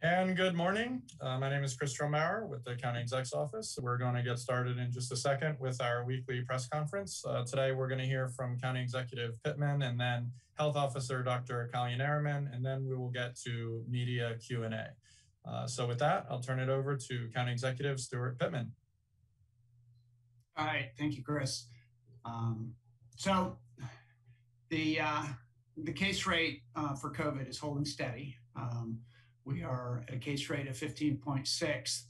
And good morning. Uh, my name is Chris Trumbauer with the County Exec's Office. We're going to get started in just a second with our weekly press conference. Uh, today, we're going to hear from County Executive Pittman and then Health Officer Dr. Kalyanaraman, and then we will get to media Q&A. Uh, so with that, I'll turn it over to County Executive Steuart Pittman. All right, thank you, Chris. Um, so the uh, the case rate uh, for COVID is holding steady. Um, we are at a case rate of 15.6.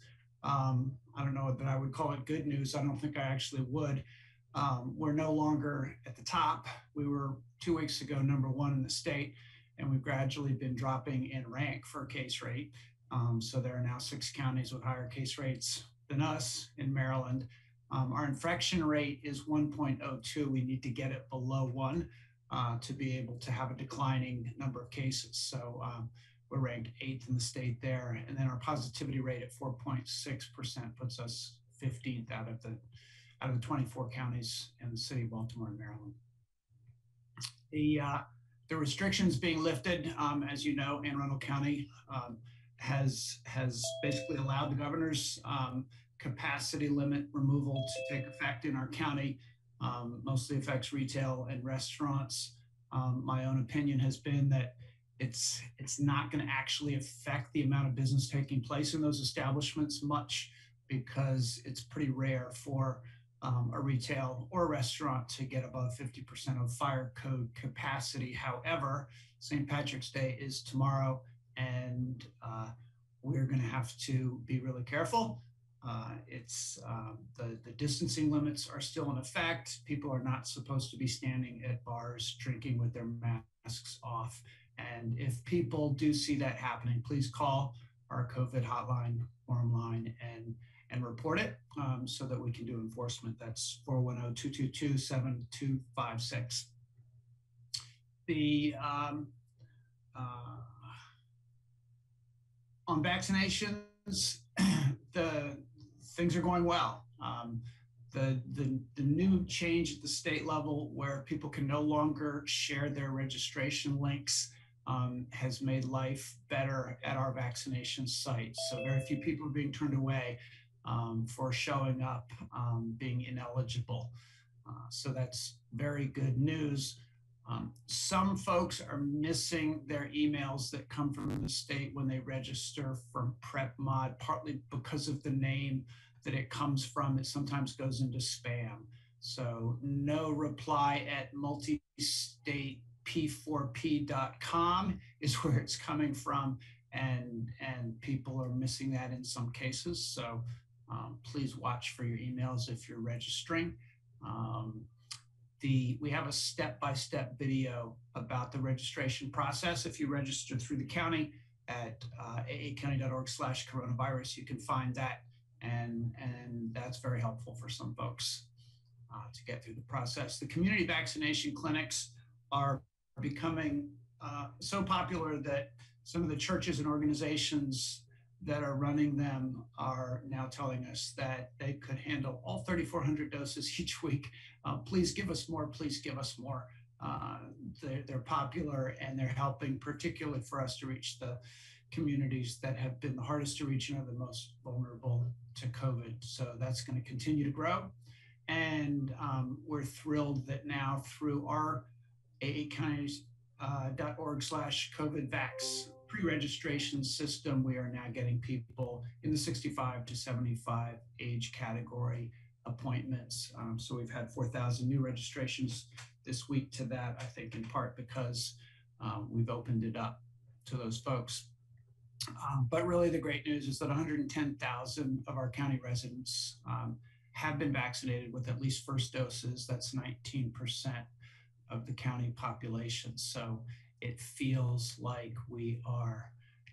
Um, I don't know that I would call it good news. I don't think I actually would. Um, we're no longer at the top. We were two weeks ago number one in the state, and we've gradually been dropping in rank for case rate. Um, so there are now six counties with higher case rates than us in Maryland. Um, our infection rate is 1.02. We need to get it below one uh, to be able to have a declining number of cases. So um, we're ranked eighth in the state there. And then our positivity rate at 4.6% puts us 15th out of the out of the 24 counties in the city of Baltimore and Maryland. The uh, the restrictions being lifted, um, as you know, Anne Arundel County um, has has basically allowed the governor's um, capacity limit removal to take effect in our county. Um, mostly affects retail and restaurants. Um, my own opinion has been that it's it's not going to actually affect the amount of business taking place in those establishments much because it's pretty rare for um, a retail or a restaurant to get above 50% of fire code capacity. However, St. Patrick's Day is tomorrow, and uh, we're going to have to be really careful. Uh, it's um, the, the distancing limits are still in effect. People are not supposed to be standing at bars drinking with their masks off. And if people do see that happening, please call our COVID hotline, forum line, and and report it um, so that we can do enforcement. That's 410-222-7256. The um, uh, on vaccinations, the things are going well. Um, the, the, the new change at the state level where people can no longer share their registration links um, has made life better at our vaccination sites. So very few people are being turned away um, for showing up um, being ineligible. Uh, so that's very good news. Um, some folks are missing their emails that come from the state when they register from Prep Mod, partly because of the name that it comes from. It sometimes goes into spam. So no reply at multi-state p4p.com is where it's coming from and and people are missing that in some cases. So um, please watch for your emails if you're registering. Um, the we have a step-by-step video about the registration process. If you register through the county at uh, aacounty.org slash coronavirus you can find that and and that's very helpful for some folks uh, to get through the process. The community vaccination clinics are becoming uh, so popular that some of the churches and organizations that are running them are now telling us that they could handle all 3,400 doses each week. Uh, please give us more. Please give us more. Uh, they're, they're, popular and they're helping, particularly for us to reach the communities that have been the hardest to reach and are the most vulnerable to COVID. So that's going to continue to grow. And um, we're thrilled that now through our aacounties.org uh, slash COVID vax pre-registration system, we are now getting people in the 65 to 75 age category appointments. Um, so we've had 4,000 new registrations this week to that, I think in part because um, we've opened it up to those folks. Um, but really the great news is that 110,000 of our county residents um, have been vaccinated with at least first doses. That's 19% of the county population. So it feels like we are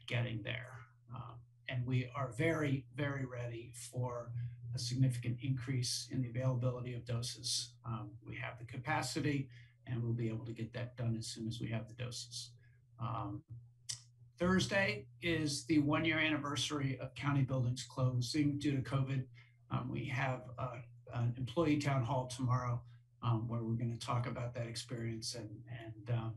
getting there. Um, and we are very, very ready for a significant increase in the availability of doses. Um, we have the capacity and we'll be able to get that done as soon as we have the doses. Um, Thursday is the one year anniversary of county buildings closing due to COVID. Um, we have a, an employee town hall tomorrow um, where we're going to talk about that experience and, and um,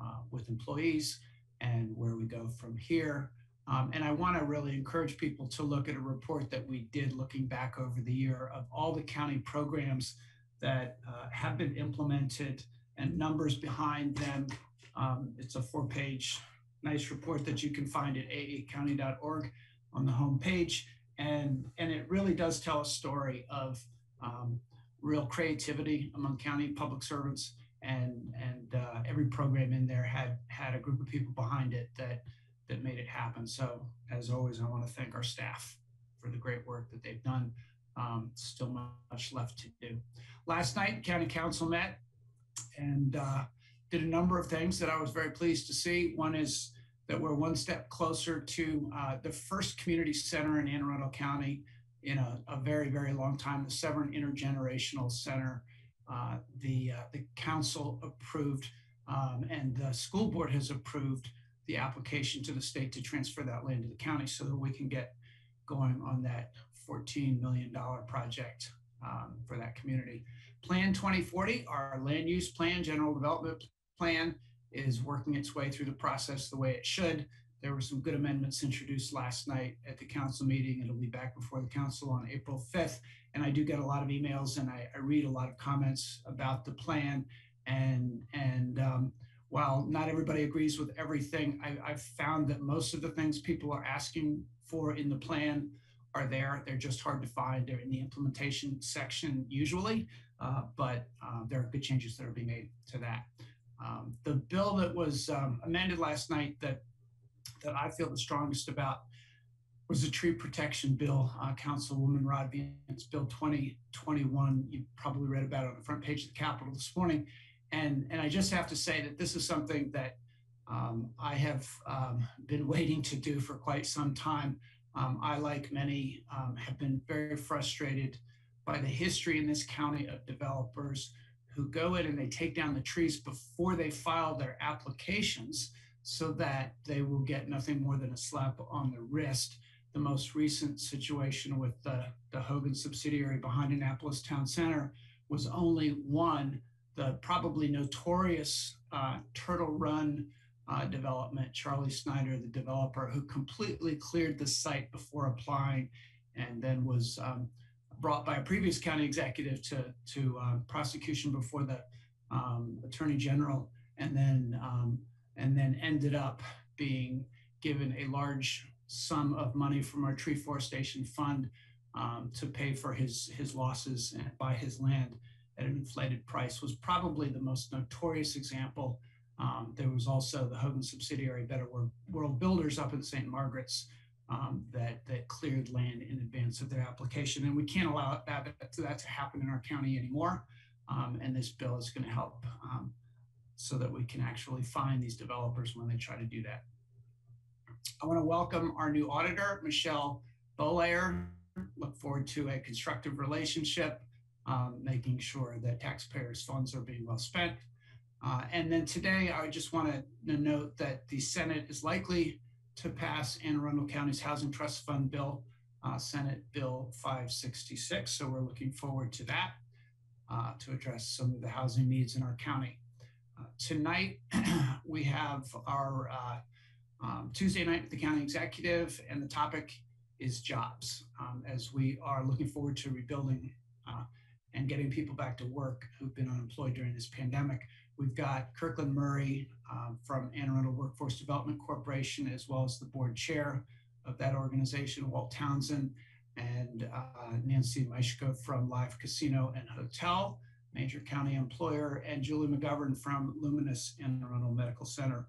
uh, with employees and where we go from here. Um, and I want to really encourage people to look at a report that we did looking back over the year of all the county programs that uh, have been implemented and numbers behind them. Um, it's a four page nice report that you can find at aacounty.org on the home page. And, and it really does tell a story of um, real creativity among county public servants. And, and uh, every program in there had, had a group of people behind it that, that made it happen. So, as always, I want to thank our staff for the great work that they've done. Um, still much left to do. Last night, County Council met and uh, did a number of things that I was very pleased to see. One is that we're one step closer to uh, the first community center in Anne Arundel County in a, a, very, very long time, the Severn Intergenerational Center. Uh, the, uh, the council approved um, and the school board has approved the application to the state to transfer that land to the county so that we can get going on that $14 million project um, for that community. Plan 2040, our land use plan, general development plan, is working its way through the process the way it should. There were some good amendments introduced last night at the council meeting. It'll be back before the council on April 5th. And I do get a lot of emails and I, I read a lot of comments about the plan. And, and um, while not everybody agrees with everything, I, I've found that most of the things people are asking for in the plan are there. They're just hard to find. They're in the implementation section usually, uh, but uh, there are good changes that are being made to that. Um, the bill that was um, amended last night that that I feel the strongest about was the tree protection bill, uh, Councilwoman Rodvien, Bill 2021. You probably read about it on the front page of the Capital this morning. And, and I just have to say that this is something that um, I have um, been waiting to do for quite some time. Um, I, like many, um, have been very frustrated by the history in this county of developers who go in and they take down the trees before they file their applications so that they will get nothing more than a slap on the wrist. The most recent situation with the, the Hogan subsidiary behind Annapolis Town Center was only one, the probably notorious uh, Turtle Run uh, development, Charlie Snyder, the developer, who completely cleared the site before applying and then was um, brought by a previous county executive to, to uh, prosecution before the um, attorney general, and then, um, and then ended up being given a large sum of money from our tree forestation fund um, to pay for his, his losses and buy his land at an inflated price was probably the most notorious example. Um, there was also the Hogan subsidiary Better World Builders up in St. Margaret's um, that that cleared land in advance of their application, and we can't allow that that to happen in our county anymore. Um, and this bill is going to help um, so that we can actually find these developers when they try to do that. I want to welcome our new auditor, Michelle Bohlayer. Look forward to a constructive relationship, um, making sure that taxpayers' funds are being well spent. Uh, and then today, I just want to note that the Senate is likely to pass Anne Arundel County's Housing Trust Fund Bill, uh, Senate Bill 566. So we're looking forward to that uh, to address some of the housing needs in our county. Tonight, we have our uh, um, Tuesday night with the county executive, and the topic is jobs um, as we are looking forward to rebuilding uh, and getting people back to work who've been unemployed during this pandemic. We've got Kirkland Murray um, from Anne Arundel Workforce Development Corporation, as well as the board chair of that organization, Walt Townsend, and uh, Nancy Mishka from Live Casino and Hotel, major county employer, and Julie McGovern from Luminis Arundel Medical Center,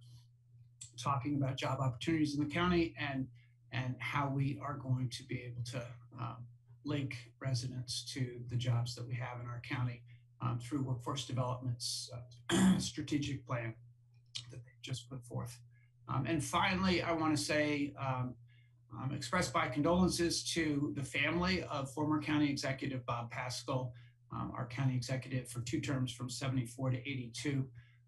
talking about job opportunities in the county and, and how we are going to be able to um, link residents to the jobs that we have in our county um, through Workforce Development's uh, strategic plan that they just put forth. Um, and finally, I want to say, um, um, express my condolences to the family of former County Executive Bob Pascal, um, our County Executive for two terms from 74 to 82.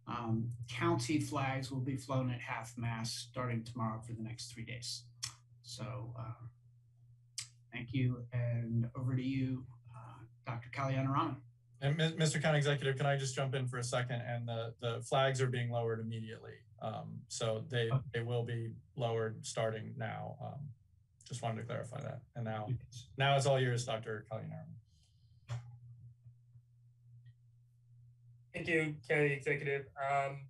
Um, county flags will be flown at half mast starting tomorrow for the next three days. So uh, thank you, and over to you, uh, Dr. Kalyanaraman. And Mr. County Executive, can I just jump in for a second? And the, the flags are being lowered immediately. Um, so they they will be lowered starting now. Um, just wanted to clarify that. And now now it's all yours, Dr. Kalyanaraman. Thank you, County Executive. Um,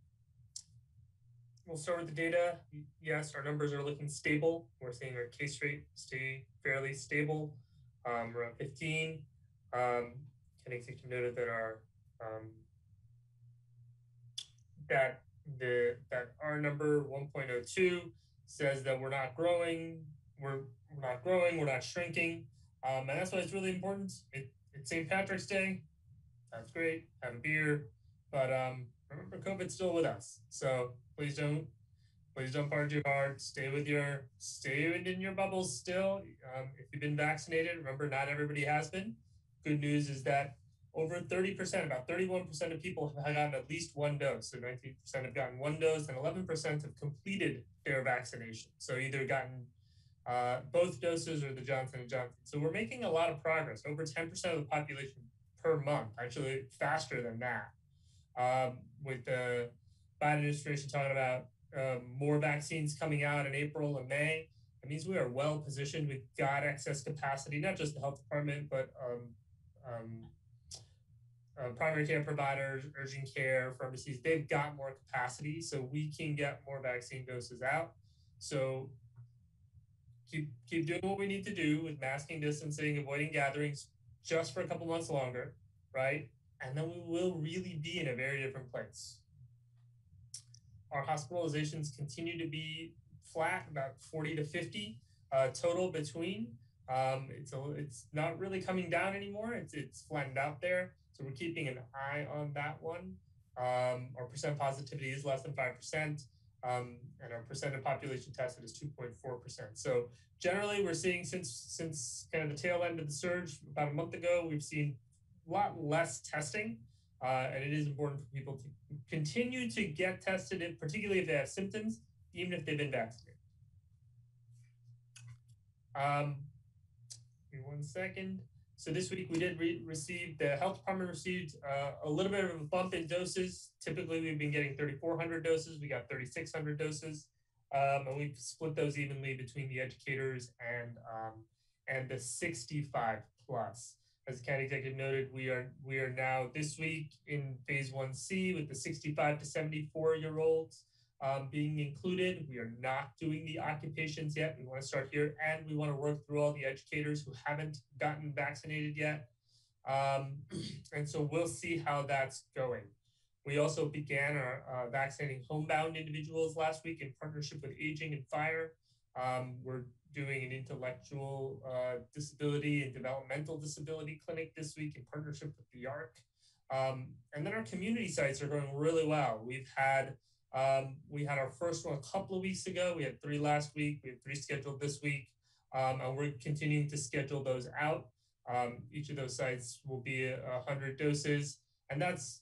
we'll start with the data. Yes, our numbers are looking stable. We're seeing our case rate stay fairly stable, um, around 15. Um, County Executive noted that our um, that the that our number 1.02 says that we're not growing, we're, we're not growing, we're not shrinking, um, and that's why it's really important. It, it's St. Patrick's Day. That's great. Have a beer, but um, remember, COVID's still with us. So please don't, please don't party too hard. Stay with your, stay in your bubbles still. Um, if you've been vaccinated, remember, not everybody has been. Good news is that over 30%, about 31% of people have gotten at least one dose. So 19% have gotten one dose, and 11% have completed their vaccination. So either gotten uh, both doses or the Johnson & Johnson. So we're making a lot of progress, over 10% of the population per month, actually faster than that. Um, with the Biden administration talking about um, more vaccines coming out in April and May, it means we are well positioned. We've got excess capacity, not just the health department, but um, um uh, primary care providers, urgent care, pharmacies, they've got more capacity, so we can get more vaccine doses out. So keep keep doing what we need to do with masking, distancing, avoiding gatherings, just for a couple months longer, right? And then we will really be in a very different place. Our hospitalizations continue to be flat, about 40 to 50 uh, total between. Um, it's a, it's not really coming down anymore. It's it's flattened out there. So we're keeping an eye on that one. Um, our percent positivity is less than 5%, um, and our percent of population tested is 2.4%. So generally, we're seeing since since kind of the tail end of the surge about a month ago, we've seen lot less testing, uh, and it is important for people to continue to get tested, particularly if they have symptoms, even if they've been vaccinated. Um, one second. So this week we did re- receive, the health department received uh, a little bit of a bump in doses. Typically we've been getting 3,400 doses. We got 3,600 doses. Um, and we've split those evenly between the educators and um, and the 65 plus. As county executive noted, we are we are now this week in phase 1C with the 65 to 74 year olds um, being included. We are not doing the occupations yet. We want to start here and we want to work through all the educators who haven't gotten vaccinated yet. Um, and so we'll see how that's going. We also began our uh, vaccinating homebound individuals last week in partnership with Aging and Fire. Um, we're doing an intellectual uh, disability and developmental disability clinic this week in partnership with the ARC. Um, and then our community sites are going really well. We've had um, we had our first one a couple of weeks ago. We had three last week. We have three scheduled this week. Um, and we're continuing to schedule those out. Um, each of those sites will be a 100 doses. And that's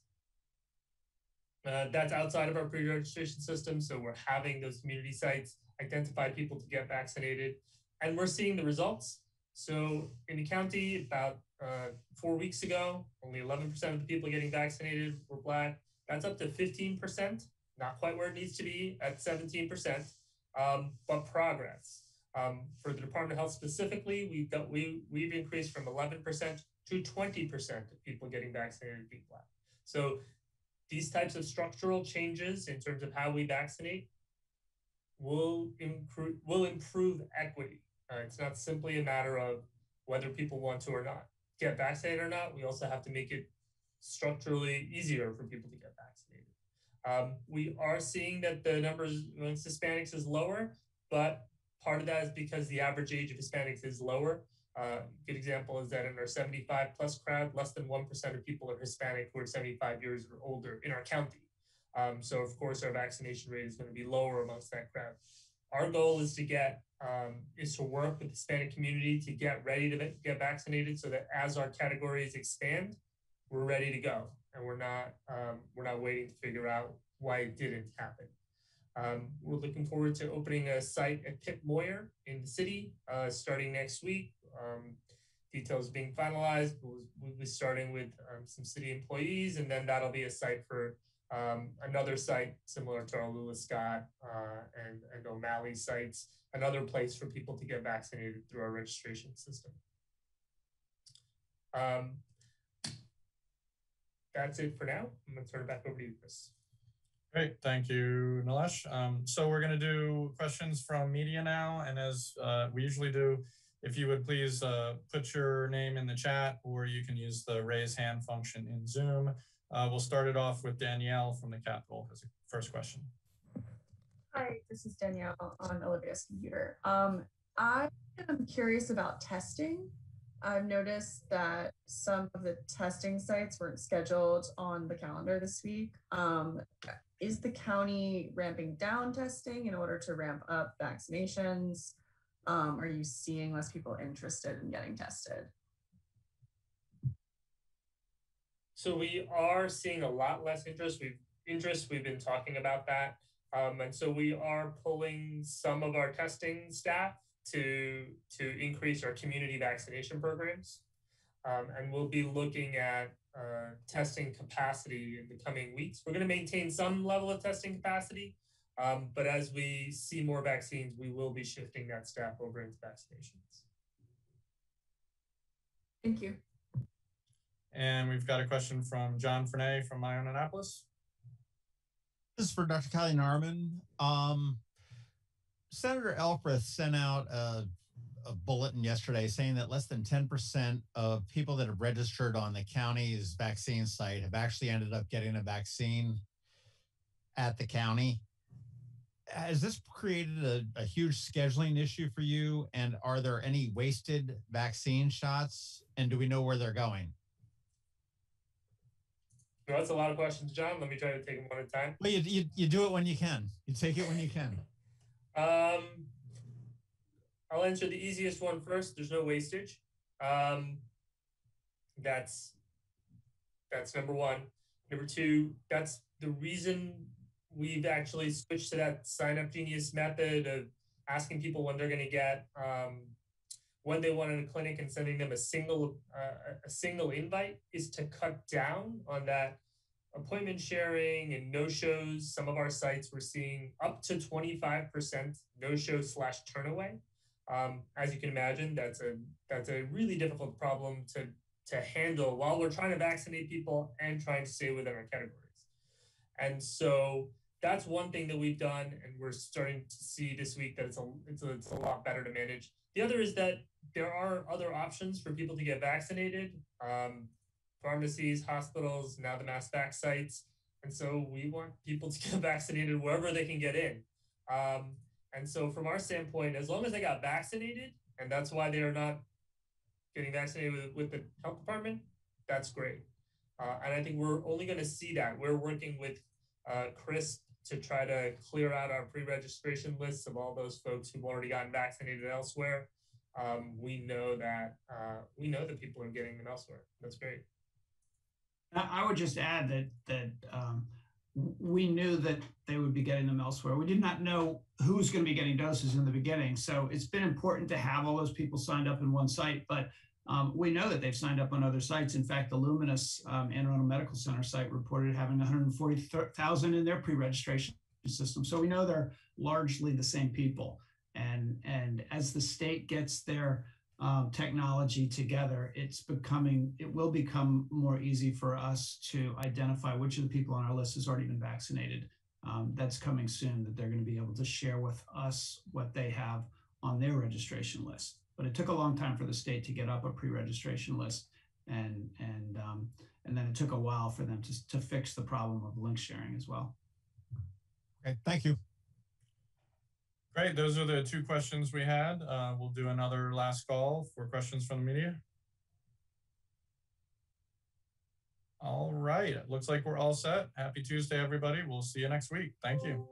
uh, that's outside of our pre-registration system. So we're having those community sites identify people to get vaccinated. And we're seeing the results. So in the county, about uh, four weeks ago, only 11% of the people getting vaccinated were Black. That's up to 15% not quite where it needs to be at 17%, um, but progress. Um, for the Department of Health specifically, we've got we we've increased from 11% to 20% of people getting vaccinated being black. So these types of structural changes in terms of how we vaccinate will improve will improve equity. Uh, it's not simply a matter of whether people want to or not get vaccinated or not. We also have to make it structurally easier for people to get vaccinated. Um, we are seeing that the numbers amongst Hispanics is lower, but part of that is because the average age of Hispanics is lower. Uh, good example is that in our 75 plus crowd, less than 1% of people are Hispanic who are 75 years or older in our county. Um, so of course our vaccination rate is going to be lower amongst that crowd. Our goal is to get um, is to work with the Hispanic community to get ready to get vaccinated so that as our categories expand, we're ready to go and we're not um, we're not waiting to figure out why it didn't happen. Um, we're looking forward to opening a site at Pip Moyer in the city uh, starting next week. Um, details being finalized. We'll, be starting with um, some city employees, and then that'll be a site for Um, another site similar to our Lewis Scott uh, and, and O'Malley sites, another place for people to get vaccinated through our registration system. Um, that's it for now. I'm gonna turn it back over to you, Chris. Great, thank you, Nilesh. Um, so we're gonna do questions from media now, and as uh, we usually do, if you would please uh, put your name in the chat, or you can use the raise hand function in Zoom. Uh, we'll start it off with Danielle from the Capital as a first question. Hi, this is Danielle on Olivia's computer. Um, I am curious about testing. I've noticed that some of the testing sites weren't scheduled on the calendar this week. Um, is the county ramping down testing in order to ramp up vaccinations? Um, are you seeing less people interested in getting tested? So we are seeing a lot less interest. We've interest. We've been talking about that, um, and so we are pulling some of our testing staff to to increase our community vaccination programs, um, and we'll be looking at uh, testing capacity in the coming weeks. We're going to maintain some level of testing capacity, um, but as we see more vaccines, we will be shifting that staff over into vaccinations. Thank you. And we've got a question from John Frenaye from Eye On Annapolis. This is for Dr. Kalyanaraman. Um, Senator Elfreth sent out a, a, bulletin yesterday saying that less than 10% of people that have registered on the county's vaccine site have actually ended up getting a vaccine at the county. Has this created a, a huge scheduling issue for you? And are there any wasted vaccine shots? And do we know where they're going? No, that's a lot of questions, John. Let me try to take them one at a time. Well, you, you, you do it when you can. You take it when you can. Um, I'll answer the easiest one first. There's no wastage. Um, that's that's number one. Number two, that's the reason we've actually switched to that sign up genius method of asking people when they're going to get um, when they want in a clinic and sending them a single uh, a single invite is to cut down on that appointment sharing and no shows. Some of our sites we're seeing up to 25% no show slash turnaway. Um, as you can imagine, that's a that's a really difficult problem to to handle while we're trying to vaccinate people and trying to stay within our categories. And so that's one thing that we've done, and we're starting to see this week that it's a it's a, it's a lot better to manage. The other is that there are other options for people to get vaccinated. Um, pharmacies, hospitals, now the mass vac sites. And so we want people to get vaccinated wherever they can get in. Um, and so from our standpoint, as long as they got vaccinated, and that's why they are not getting vaccinated with, with the health department, that's great. Uh, and I think we're only going to see that. We're working with uh, Chris to try to clear out our pre-registration lists of all those folks who've already gotten vaccinated elsewhere. Um, we know that uh, we know that people are getting them elsewhere. That's great. I would just add that that um, we knew that they would be getting them elsewhere. We did not know who was going to be getting doses in the beginning, so it's been important to have all those people signed up in one site. But um, we know that they've signed up on other sites. In fact, the Luminis um, Anne Medical Center site reported having 140,000 in their pre-registration system. So we know they're largely the same people. And and as the state gets their um, technology together, it's becoming, it will become more easy for us to identify which of the people on our list has already been vaccinated. Um, that's coming soon, that they're going to be able to share with us what they have on their registration list. But it took a long time for the state to get up a pre-registration list, and and um, and then it took a while for them to to fix the problem of link sharing as well. Okay, thank you. Great. Those are the two questions we had. Uh, we'll do another last call for questions from the media. All right. It looks like we're all set. Happy Tuesday, everybody. We'll see you next week. Thank you.